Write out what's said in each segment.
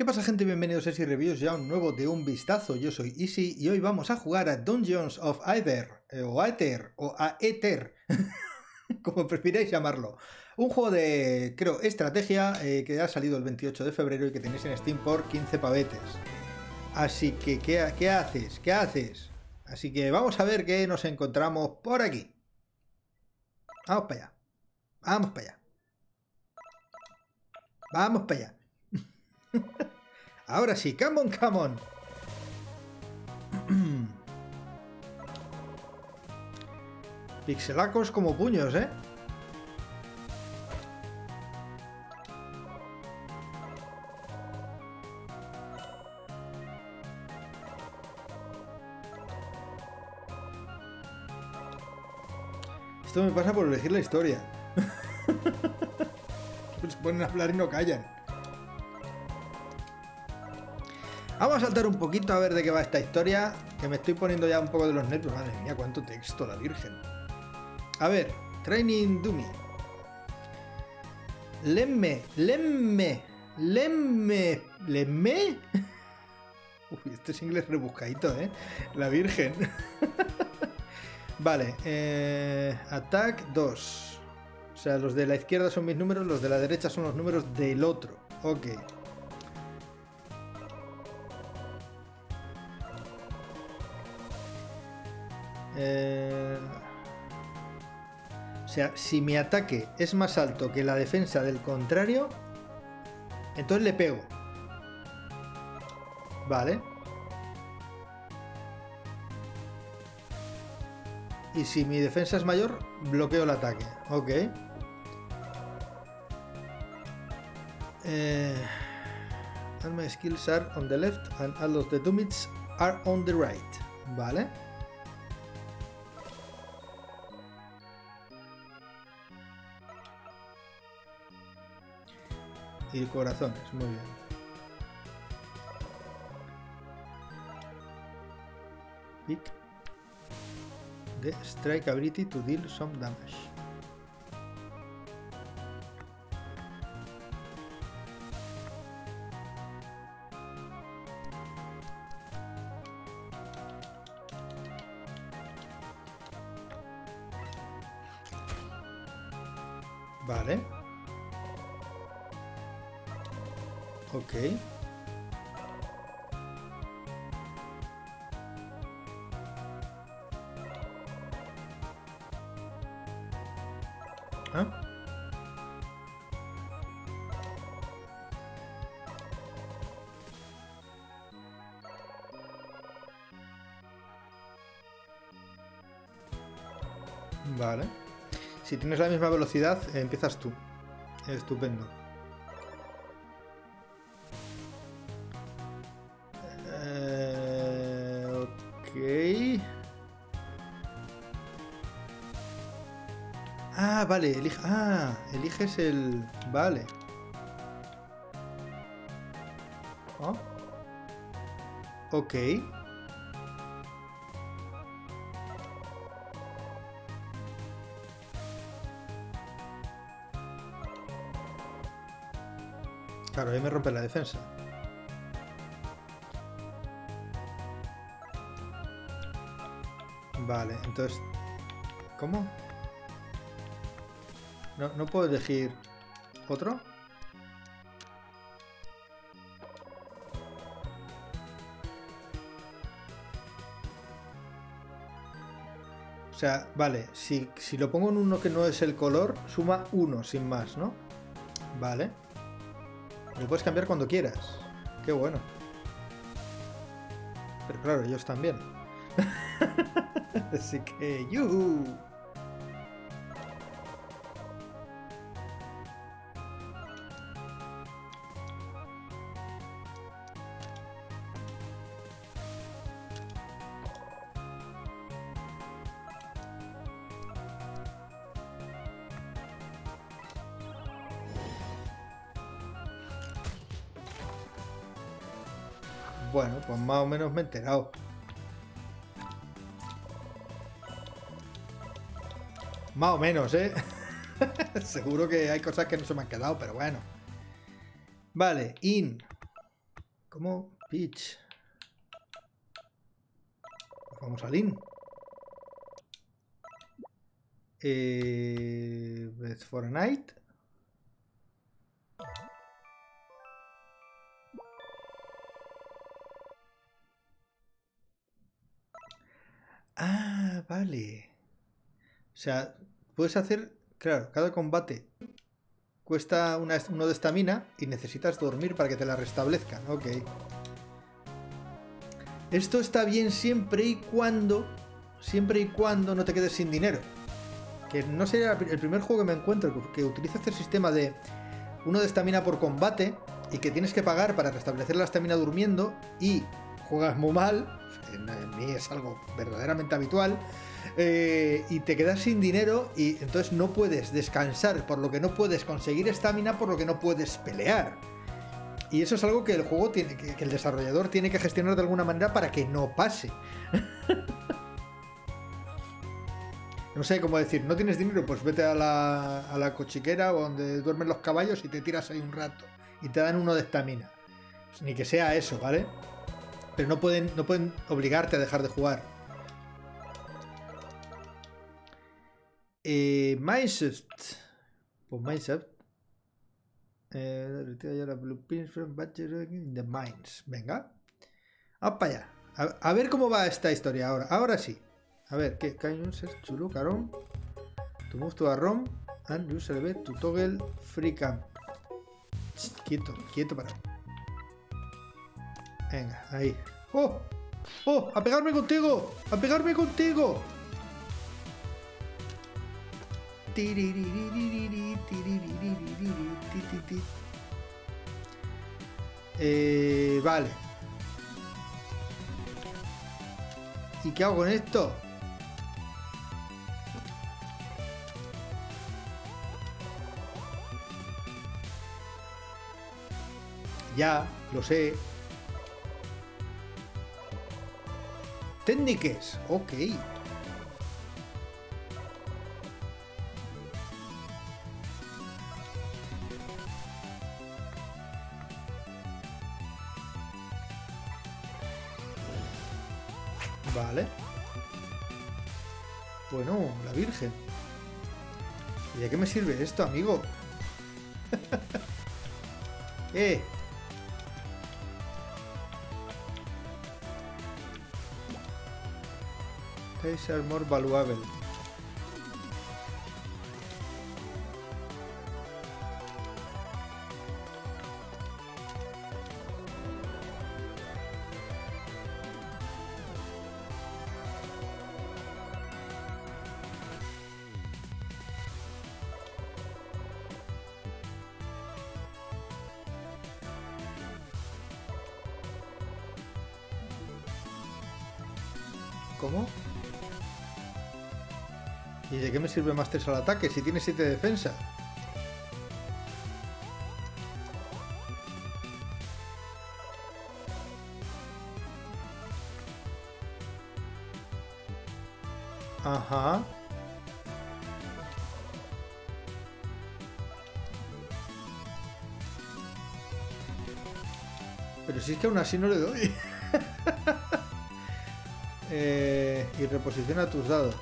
¿Qué pasa gente? Bienvenidos a Easy Reviews, ya un nuevo de un vistazo. Yo soy Easy y hoy vamos a jugar a Dungeons of Aether, eh, o Aether, o Aether, como prefiráis llamarlo. Un juego de, creo, estrategia eh, que ha salido el 28 de febrero y que tenéis en Steam por 15 pavetes. Así que, ¿qué, qué haces? ¿Qué haces? Así que vamos a ver qué nos encontramos por aquí. Vamos para allá. Vamos para allá. Vamos para allá. Ahora sí, come on. Pixelacos como puños, ¿eh? Esto me pasa por elegir la historia. Se ponen a hablar y no callan. Vamos a saltar un poquito a ver de qué va esta historia, que me estoy poniendo ya un poco de los nervios. Madre mía, cuánto texto, la virgen. A ver, Training Dummy. Lemme, lemme, lemme, lemme. Uy, este es inglés rebuscadito, ¿eh? La virgen. vale, eh, Attack 2. O sea, los de la izquierda son mis números, los de la derecha son los números del otro. Ok. Eh... O sea, si mi ataque es más alto que la defensa del contrario, entonces le pego. Vale. Y si mi defensa es mayor, bloqueo el ataque. Ok. Eh, my skills are on the left and all of the dummies are on the right. Vale. Y corazones, muy bien. Pick the strike ability to deal some damage. Vale. Si tienes la misma velocidad, empiezas tú. Estupendo. Ah, vale, elige. Ah, eliges el. Vale. Oh. Ok. Claro, ahí me rompe la defensa. Vale, entonces... ¿Cómo? No, no puedo elegir otro. O sea, vale, si, si, lo pongo en uno que no es el color, suma uno sin más, ¿no? Vale. Lo puedes cambiar cuando quieras. Qué bueno. Pero claro, ellos también. Así que, ¡yuhu! Bueno, pues más o menos me he enterado. Más o menos, ¿eh? Seguro que hay cosas que no se me han quedado, pero bueno. Vale, in. ¿Cómo? Peach. Vamos a Lin. Eh, Best for a Night. Vale. O sea, puedes hacer, claro, cada combate cuesta una, uno de estamina y necesitas dormir para que te la restablezcan. Ok. Esto está bien siempre y cuando, siempre y cuando no te quedes sin dinero. Que no sería el primer juego que me encuentro que, utiliza este sistema de uno de estamina por combate y que tienes que pagar para restablecer la estamina durmiendo y juegas muy mal, en, mí es algo verdaderamente habitual, eh, y te quedas sin dinero y entonces no puedes descansar, por lo que no puedes conseguir estamina, por lo que no puedes pelear. Y eso es algo que el juego tiene, que, que el desarrollador tiene que gestionar de alguna manera para que no pase. no sé cómo decir, no tienes dinero, pues vete a la, a la cochiquera donde duermen los caballos y te tiras ahí un rato. Y te dan uno de estamina. Pues ni que sea eso, ¿vale? Pero no pueden, no pueden obligarte a dejar de jugar. Eh, Mineshaft. Pues Mineshaft. Eh, la blueprints from the mines. Venga. Vamos para allá. A, ver cómo va esta historia ahora. Ahora sí. A ver, ¿qué? Can you look around? To move to a room and use elevate to toggle free camp. Quieto, quieto para. Venga, ahí. ¡Oh! ¡Oh! ¡A pegarme contigo! ¡A pegarme contigo! Eh, vale. ¿Y qué hago con esto? Ya, lo sé. Técnicas, ok. Vale. Bueno, la Virgen. ¿Y de qué me sirve esto, amigo? ¡Eh! These are more valuable. ¿Cómo? ¿Y de qué me sirve más 3 al ataque si tiene 7 de defensa? Ajá. Pero si es que aún así no le doy. eh, y reposiciona tus dados.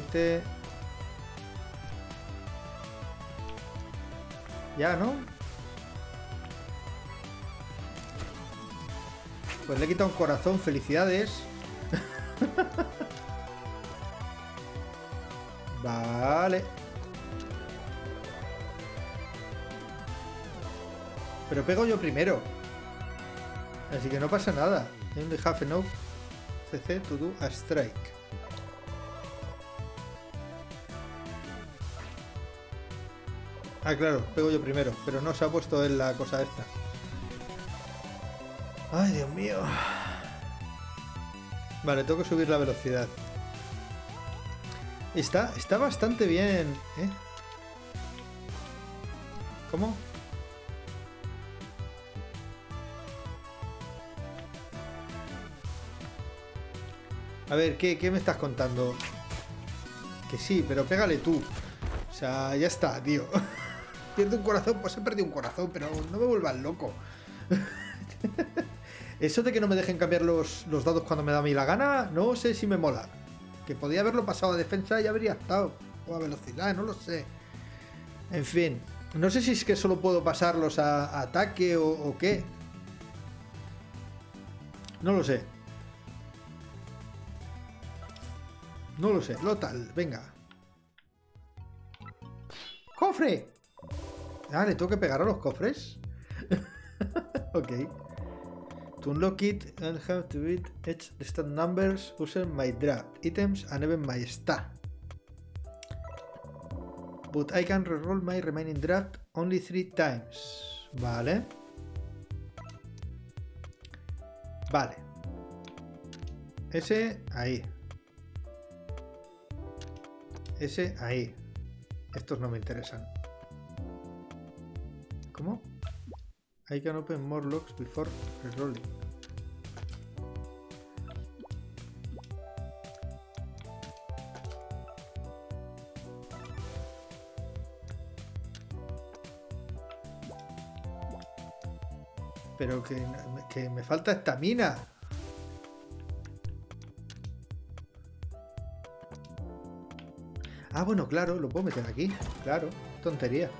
Siete. Ya, ¿no? Pues le he quitado un corazón, felicidades. vale. Pero pego yo primero. Así que no pasa nada. Only have enough CC to do a strike. Ah, claro, pego yo primero, pero no se ha puesto en la cosa esta. Ay, Dios mío. Vale, tengo que subir la velocidad. Está, está bastante bien, ¿eh? ¿Cómo? A ver, ¿qué, qué me estás contando? Que sí, pero pégale tú. O sea, ya está, tío. Pierdo un corazón, pues he perdido un corazón, pero no me vuelvas loco. Eso de que no me dejen cambiar los, los dados cuando me da a mí la gana, no sé si me mola. Que podía haberlo pasado a defensa y habría estado. O a velocidad, no lo sé. En fin. No sé si es que solo puedo pasarlos a, ataque o, o qué. No lo sé. No lo sé. Lotal, venga. ¡Cofre! Ah, ¿le tengo que pegar a los cofres? ok. To unlock it and have to beat each stat numbers using my draft items and even my stat. But I can reroll my remaining draft only three times. Vale. Vale. Ese ahí. Ese ahí. Estos no me interesan. I can open more locks before rerolling. Pero que, que me falta estamina. Ah, bueno, claro, lo puedo meter aquí. Claro, tontería.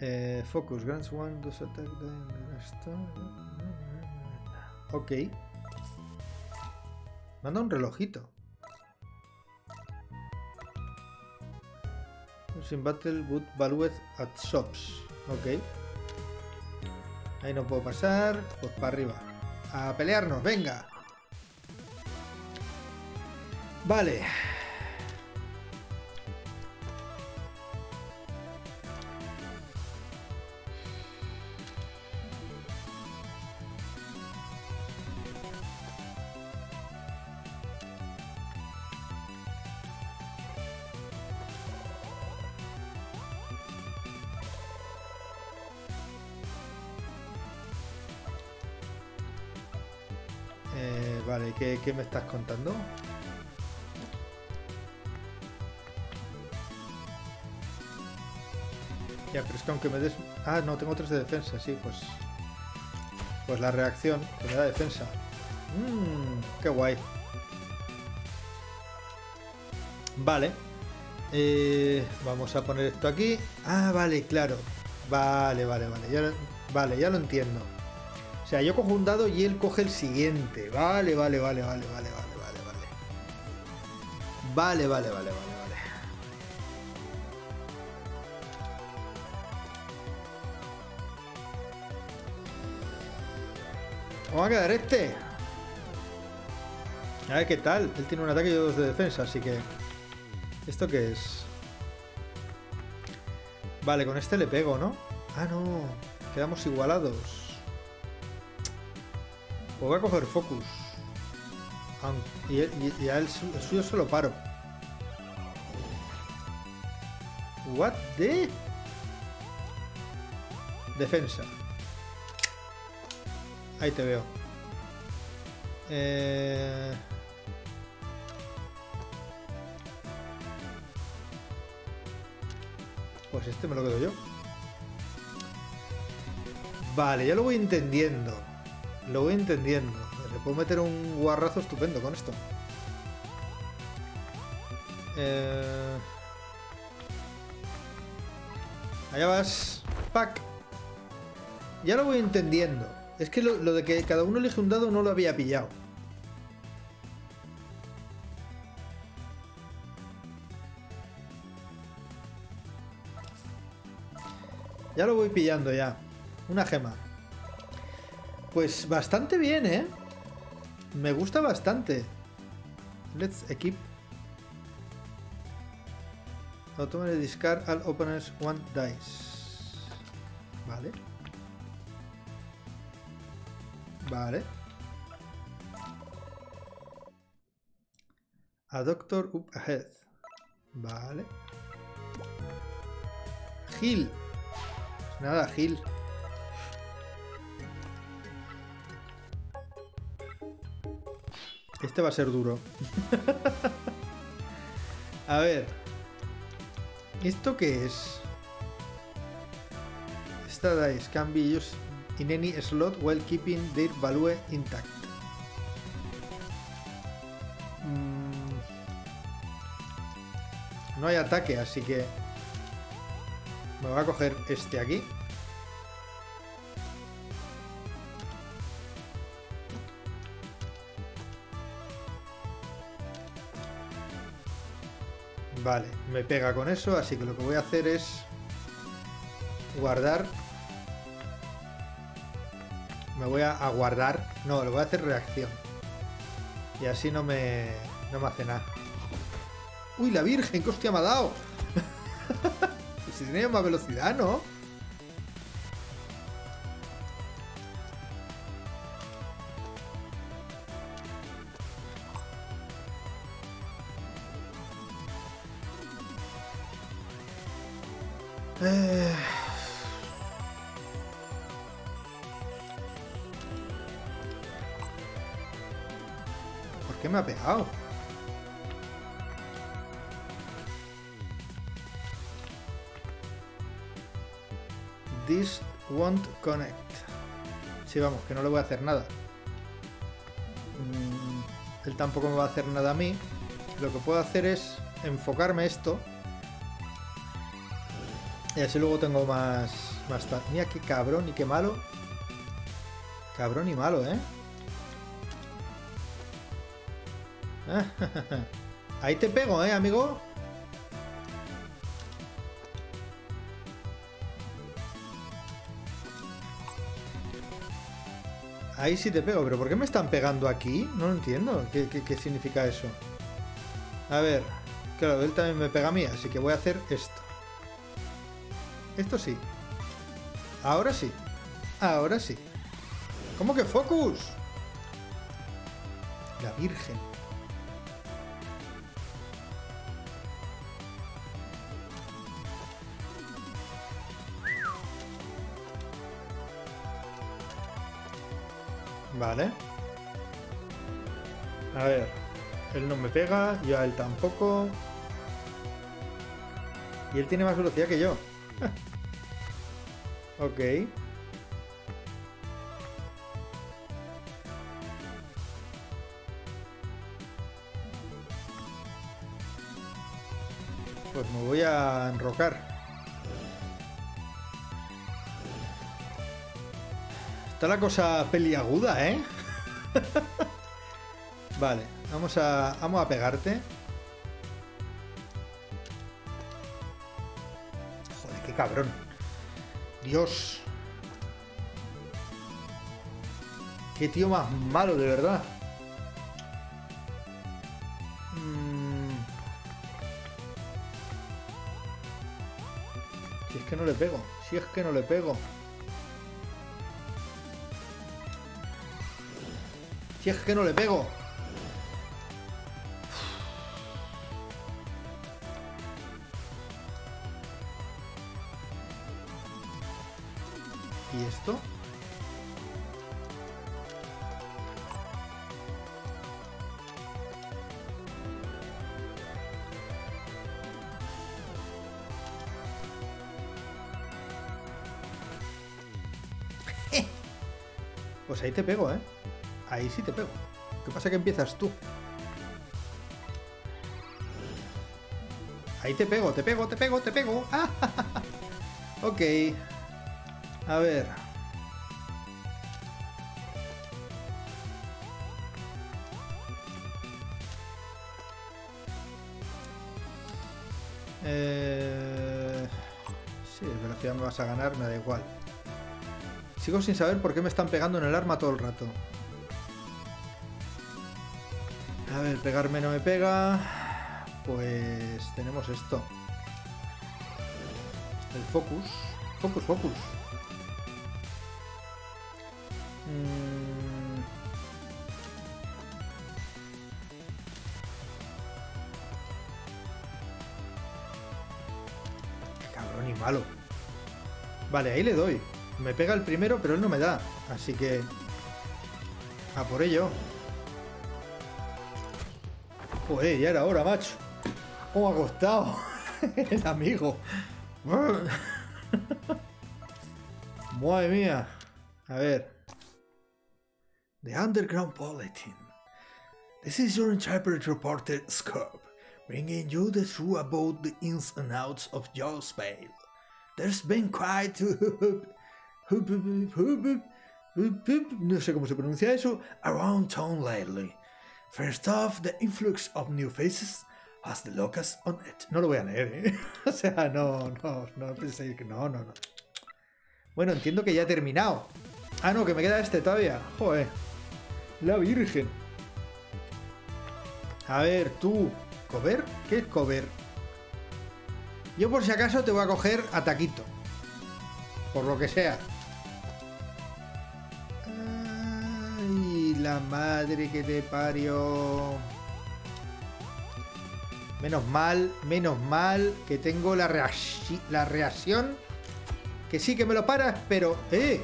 Eh, focus, grants one, dos attack. Ok. Manda un relojito. Sin battle would valued at shops. Ok. Ahí no puedo pasar. Pues para arriba. A pelearnos, venga. Vale. Vale, ¿qué, ¿qué me estás contando? Ya, pero es que aunque me des... Ah, no, tengo tres de defensa, sí, pues... Pues la reacción, que me da defensa. Mmm, qué guay. Vale. Eh, vamos a poner esto aquí. Ah, vale, claro. Vale, vale, vale. Ya, vale, ya lo entiendo. O sea, yo cojo un dado y él coge el siguiente. Vale, vale, vale, vale, vale, vale, vale, vale. Vale, vale, vale, vale, vale. ¿Cómo va a quedar este? A ver qué tal. Él tiene un ataque y yo dos de defensa, así que... ¿Esto qué es? Vale, con este le pego, ¿no? Ah, no. Quedamos igualados. Voy a coger focus. Y, y, a el suyo se lo paro. What the? Defensa. Ahí te veo. Eh... Pues este me lo quedo yo. Vale, ya lo voy entendiendo. Lo voy entendiendo. Le puedo meter un guarrazo estupendo con esto. Eh... Allá vas. Pack. Ya lo voy entendiendo. Es que lo, lo, de que cada uno elige un dado no lo había pillado. Ya lo voy pillando ya. Una gema. Pues bastante bien, ¿eh? Me gusta bastante. Let's equip. Automatically discard all opponents one dice. Vale. Vale. A doctor up ahead. Vale. Gil. Pues nada, Gil. Este va a ser duro. a ver. ¿Esto qué es? Esta dice can be used in any slot while keeping their value intact. Mm. No hay ataque, así que me voy a coger este aquí. Vale, me pega con eso, así que lo que voy a hacer es guardar. Me voy a, guardar. No, lo voy a hacer reacción. Y así no me, no me hace nada. ¡Uy, la virgen! ¡Qué hostia me ha dado! si tenía más velocidad, ¿no? Eh... ¿Por qué me ha pegado? This won't connect. Sí, vamos, que no le voy a hacer nada. Mm, él tampoco me va a hacer nada a mí. Lo que puedo hacer es enfocarme esto y así luego tengo más... más Mira qué cabrón y qué malo. Cabrón y malo, ¿eh? Ahí te pego, ¿eh, amigo? Ahí sí te pego, pero ¿por qué me están pegando aquí? No lo entiendo. ¿Qué, qué significa eso? A ver, claro, él también me pega a mí, así que voy a hacer esto. Esto sí. Ahora sí. Ahora sí. ¿Cómo que focus? La Virgen. Vale. A ver. Él no me pega, yo a él tampoco. Y él tiene más velocidad que yo. Ok. Pues me voy a enrocar. Está la cosa peliaguda, ¿eh? vale, vamos a, vamos a pegarte. Cabrón. Dios. Qué tío más malo, de verdad. Mm. Si es que no le pego. Si es que no le pego. Si es que no le pego. Esto? Pues ahí te pego, ¿eh? Ahí sí te pego. ¿Qué pasa que empiezas tú? Ahí te pego, te pego, te pego, te pego. ok. A ver. Eh... Sí, velocidad me vas a ganar, me da igual. Sigo sin saber por qué me están pegando en el arma todo el rato. A ver, pegarme no me pega. Pues tenemos esto. El focus. Focus, focus. Malo. Vale, ahí le doy. Me pega el primero, pero él no me da. Así que... A por ello. Joder, ya era hora, macho. ¿Cómo ha costado? El amigo. Madre mía. A ver. The Underground Bulletin. This is your interpret reporter Scope, bringing you the truth about the ins and outs of Joe's Bale. There's been quite... no sé cómo se pronuncia eso, around town lately. First off, the influx of new faces has the locus on it. No lo voy a leer, ¿eh? o sea, no, no, no penséis que no, no, no. Bueno, entiendo que ya he terminado. Ah, no, que me queda este todavía. Joder. La Virgen. A ver, tú. ¿Cover? ¿Qué es cover? Yo por si acaso te voy a coger a Taquito. Por lo que sea. Ay, la madre que te parió. Menos mal, menos mal que tengo la, la reacción. Que sí que me lo paras, pero... ¡Eh!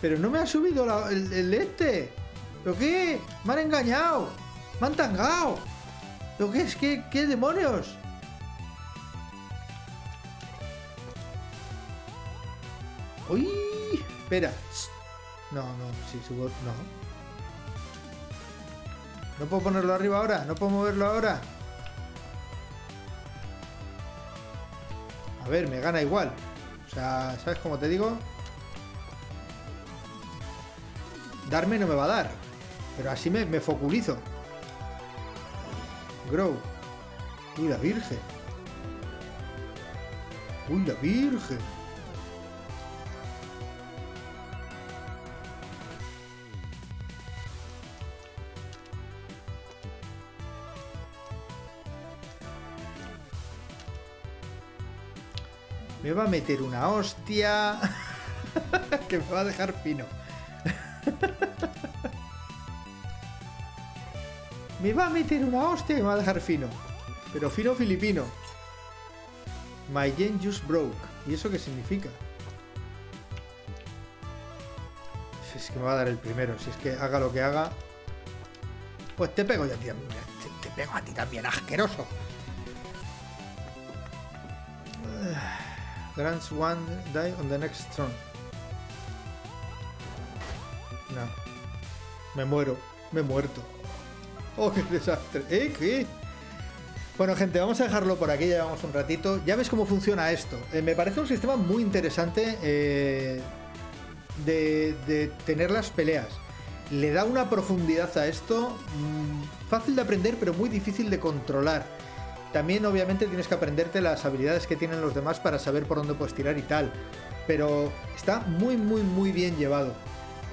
Pero no me ha subido el, este. ¿Pero qué? Me han engañado. Me han tangado. ¿Pero qué es? ¿Qué, qué demonios? ¡Uy! Espera. No, no, si subo. No. No puedo ponerlo arriba ahora. No puedo moverlo ahora. A ver, me gana igual. O sea, ¿sabes cómo te digo? Darme no me va a dar. Pero así me, me foculizo. Grow. Uy, la virgen. Uy, la virgen. Me va a meter una hostia que me va a dejar fino. Me va a meter una hostia y me va a dejar fino. Pero fino filipino. My gen just broke. ¿Y eso qué significa? Es que me va a dar el primero. Si es que haga lo que haga. Pues te pego yo a ti también. Te, pego a ti también, asqueroso. Grants one die on the next turn. No. Me muero. Me he muerto. Oh, qué desastre. ¿Eh? ¿Qué? Bueno, gente, vamos a dejarlo por aquí, llevamos un ratito. Ya ves cómo funciona esto. Eh, me parece un sistema muy interesante eh, de, tener las peleas. Le da una profundidad a esto, mm, fácil de aprender, pero muy difícil de controlar. También, obviamente, tienes que aprenderte las habilidades que tienen los demás para saber por dónde puedes tirar y tal. Pero está muy, muy, muy bien llevado.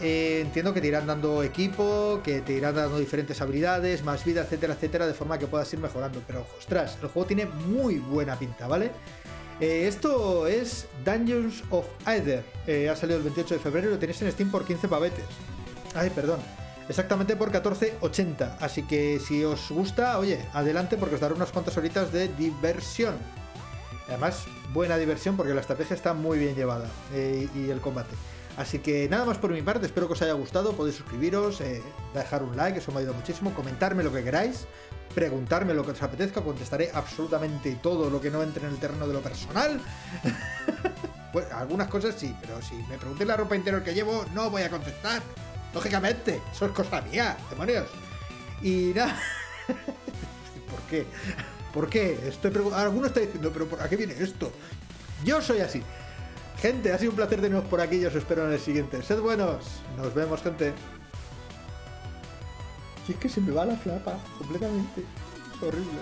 Eh, entiendo que te irán dando equipo, que te irán dando diferentes habilidades, más vida, etcétera, etcétera, de forma que puedas ir mejorando. Pero ostras, el juego tiene muy buena pinta, ¿vale? Eh, esto es Dungeons of Aether. Eh, ha salido el 28 de febrero y lo tenéis en Steam por 15 pavetes. Ay, perdón. Exactamente por 14.80. Así que si os gusta, oye, adelante porque os daré unas cuantas horitas de diversión. Además, buena diversión porque la estrategia está muy bien llevada y el combate. Así que nada más por mi parte, espero que os haya gustado, podéis suscribiros, eh, dejar un like, eso me ha ayudado muchísimo, comentarme lo que queráis, preguntarme lo que os apetezca, contestaré absolutamente todo lo que no entre en el terreno de lo personal. pues algunas cosas sí, pero si me preguntéis la ropa interior que llevo, no voy a contestar. Lógicamente, eso es cosa mía, demonios. Y nada. ¿Por qué? ¿Por qué? Estoy Alguno está diciendo, pero ¿por qué viene esto? Yo soy así. Gente, ha sido un placer nuevo por aquí y os espero en el siguiente. Sed buenos. Nos vemos, gente. Si es que se me va la flapa completamente. Es horrible.